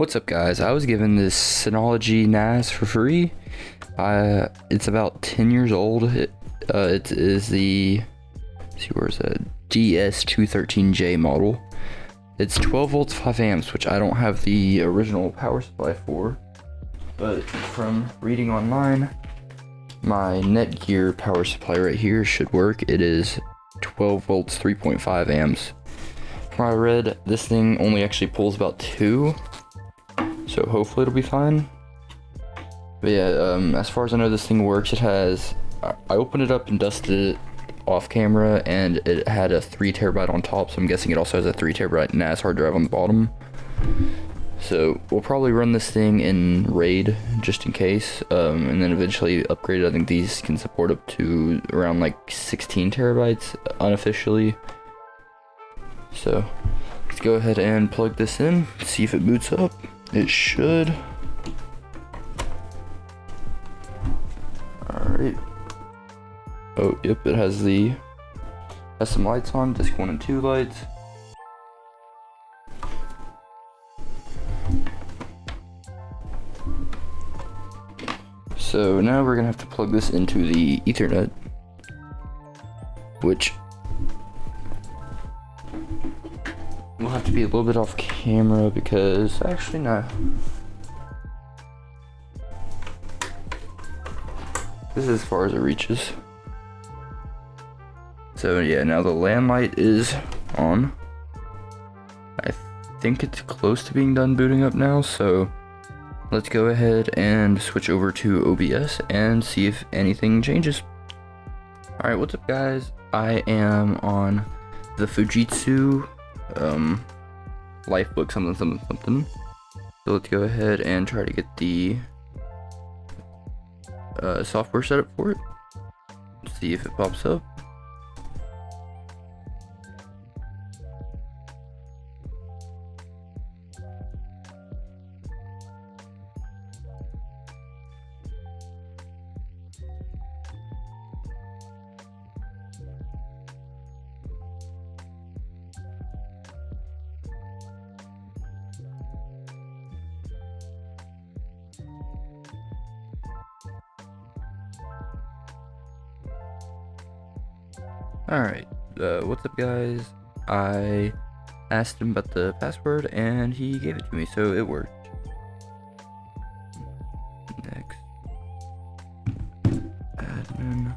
What's up guys? I was given this Synology NAS for free. Uh, it's about 10 years old. It, uh, it is the, see where's that, DS213J model. It's 12 volts 5 amps, which I don't have the original power supply for. But from reading online, my Netgear power supply right here should work. It is 12 volts 3.5 amps. From what I read, this thing only actually pulls about 2 so hopefully it'll be fine. But yeah, um, as far as I know, this thing works. It has, I opened it up and dusted it off camera, and it had a three terabyte on top. So I'm guessing it also has a three terabyte NAS hard drive on the bottom. So we'll probably run this thing in RAID just in case, um, and then eventually upgrade it. I think these can support up to around like 16 terabytes unofficially. So let's go ahead and plug this in, see if it boots up. It should. Alright. Oh, yep, it has the has some lights on, disc one and two lights. So now we're gonna have to plug this into the ethernet, which Have to be a little bit off camera because actually no. This is as far as it reaches. So yeah, now the LAN light is on. I think it's close to being done booting up now, so let's go ahead and switch over to OBS and see if anything changes. Alright, what's up guys? I am on the Fujitsu um, Lifebook something something something. So let's go ahead and try to get the uh, software set up for it. See if it pops up. Alright, uh, what's up guys? I asked him about the password and he gave it to me, so it worked. Next. Admin.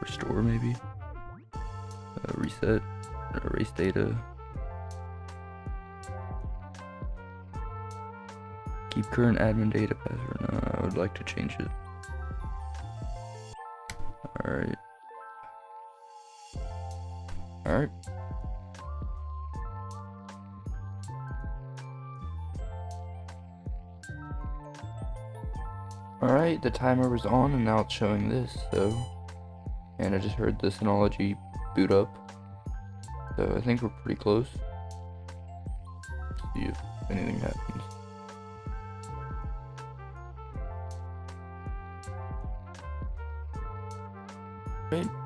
Restore maybe? Uh, reset? Erase data? Keep current admin data password no, I would like to change it. Alright. Alright. Alright, the timer was on and now it's showing this, so and I just heard the Synology boot up. So I think we're pretty close. See if anything happens. Right.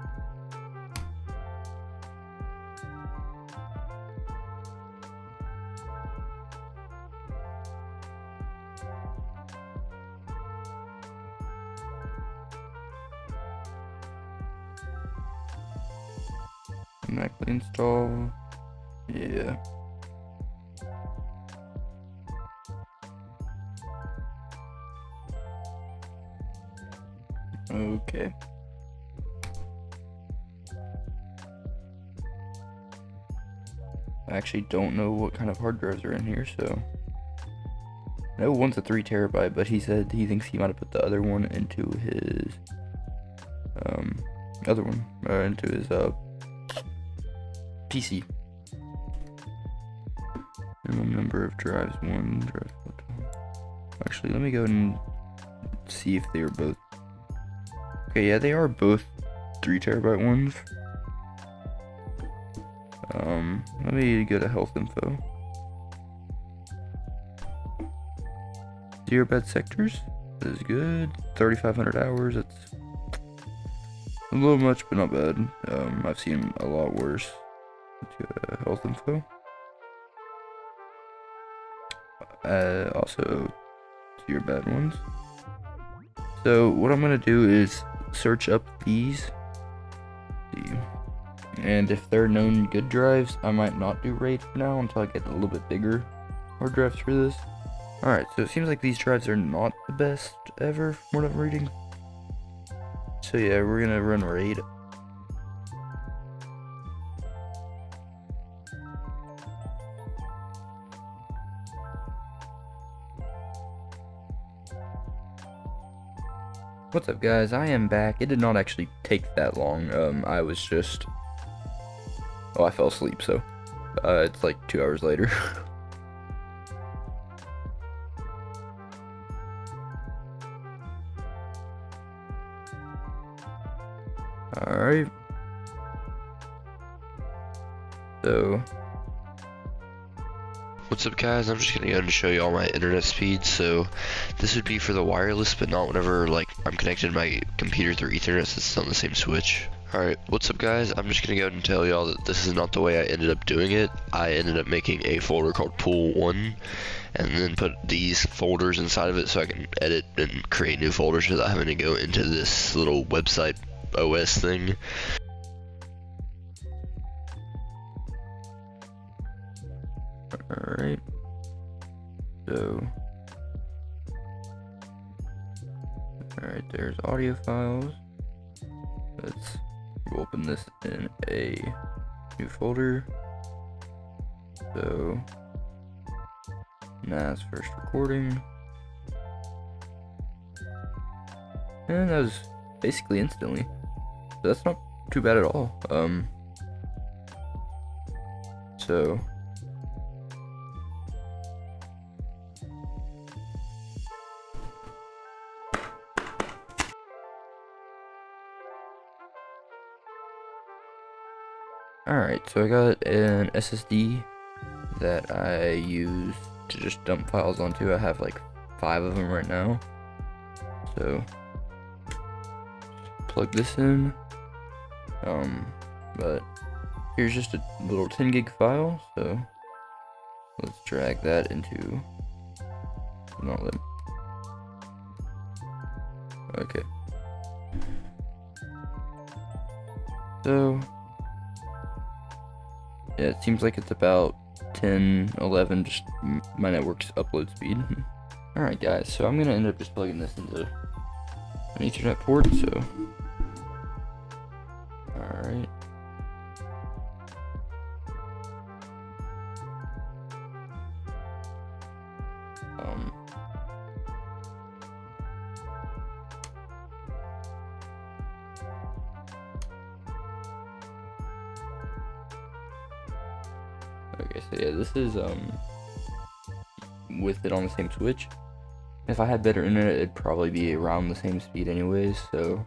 Automatically install. Yeah. Okay. I actually don't know what kind of hard drives are in here, so. I know one's a 3 terabyte, but he said he thinks he might have put the other one into his, um, other one, uh, into his, uh, PC. Minimum number of drives, one drive. Actually, let me go and see if they are both. Okay, yeah, they are both three terabyte ones. Um, let me go to health info. zero bad sectors. That is good. 3,500 hours. That's a little much, but not bad. Um, I've seen a lot worse. Uh, health info. Uh, also, to your bad ones. So what I'm gonna do is search up these. And if they're known good drives, I might not do RAID now until I get a little bit bigger hard drives for this. Alright, so it seems like these drives are not the best ever from what I'm reading. So yeah, we're gonna run RAID. What's up guys, I am back. It did not actually take that long. Um, I was just... Oh, I fell asleep, so... Uh, it's like two hours later. Alright. So, What's up guys, I'm just gonna go and show you all my internet speed, so this would be for the wireless, but not whenever like I'm connected to my computer through ethernet since it's on the same switch. Alright, what's up guys, I'm just gonna go and tell y'all that this is not the way I ended up doing it. I ended up making a folder called pool 1, and then put these folders inside of it so I can edit and create new folders without having to go into this little website OS thing. Alright. So. Alright, there's audio files. Let's open this in a new folder. So. NAS first recording. And that was basically instantly. So that's not too bad at all. Um. So Alright, so I got an SSD that I use to just dump files onto. I have like five of them right now. So, plug this in. Um, but here's just a little 10 gig file, so let's drag that into, let Okay. So, yeah, it seems like it's about 10, 11, just my network's upload speed. Hmm. Alright guys, so I'm gonna end up just plugging this into an ethernet port, so. Okay, so yeah, this is um with it on the same switch. If I had better internet, it'd probably be around the same speed anyways, so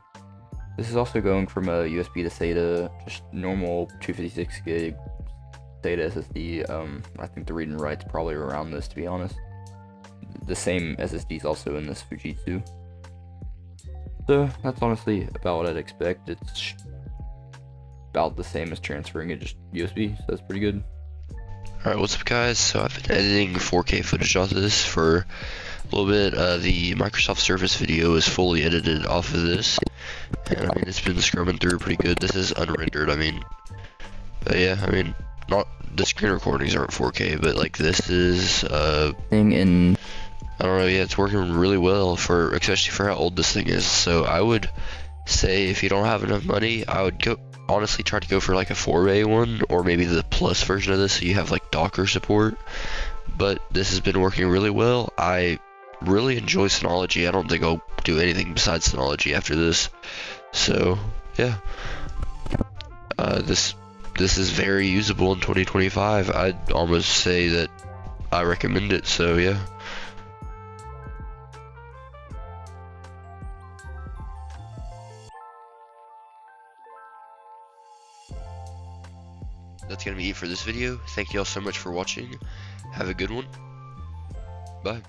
this is also going from a USB to SATA, just normal 256 gig SATA SSD. Um, I think the read and write's probably around this, to be honest. The same SSD is also in this Fujitsu. So that's honestly about what I'd expect. It's about the same as transferring it just USB, so that's pretty good. Alright, what's up guys? So I've been editing 4K footage off of this for a little bit. Uh, the Microsoft Surface video is fully edited off of this. And I mean, it's been scrubbing through pretty good. This is unrendered, I mean. But yeah, I mean, not the screen recordings aren't 4K, but like this is, uh... Thing in... I don't know, yeah, it's working really well for, especially for how old this thing is. So I would say if you don't have enough money, I would go honestly try to go for like a 4A one or maybe the plus version of this so you have like Docker support. But this has been working really well. I really enjoy Synology. I don't think I'll do anything besides Synology after this. So yeah, uh, this this is very usable in 2025. I'd almost say that I recommend it. So yeah. That's gonna be it for this video. Thank you all so much for watching. Have a good one. Bye.